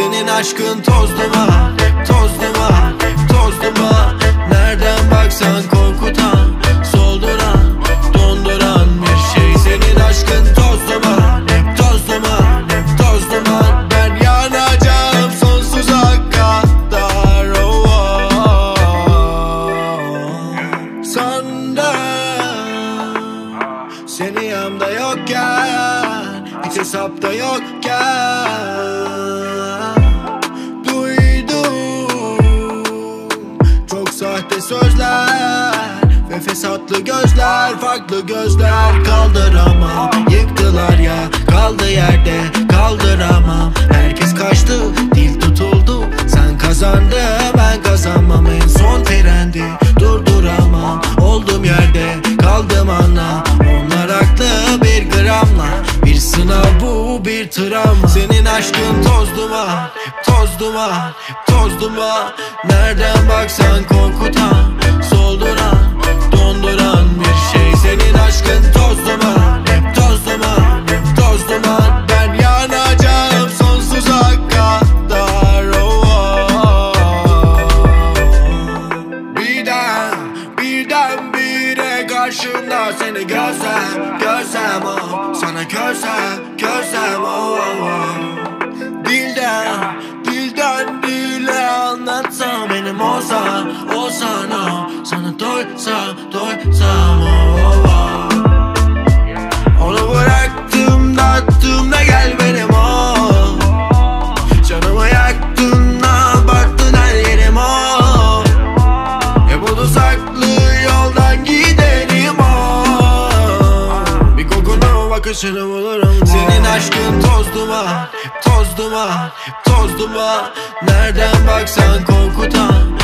Senin aşkın toz duman, toz duman, toz duman Nereden baksan korkutan, solduran, donduran bir şey. Senin aşkın toz duman, toz duman, toz duman Ben yanacağım sonsuza kadar oh, oh, oh. Senden. Seni yanımda yokken Hiç hesapta yokken Çok sahte sözler Ve fesatlı gözler Farklı gözler Kaldıramam. Yıktılar ya Kaldı yerde Kaldıramam. Herkes travma Senin aşkın toz duman Toz duman Toz duman. Nereden baksan korkutan Solduran bire karşımda seni görsem, görsem o Sana körsem, körsem o oh, oh. Bakışını bulurum Senin aşkın toz duman Toz duman Toz duman. Nereden baksan korkutan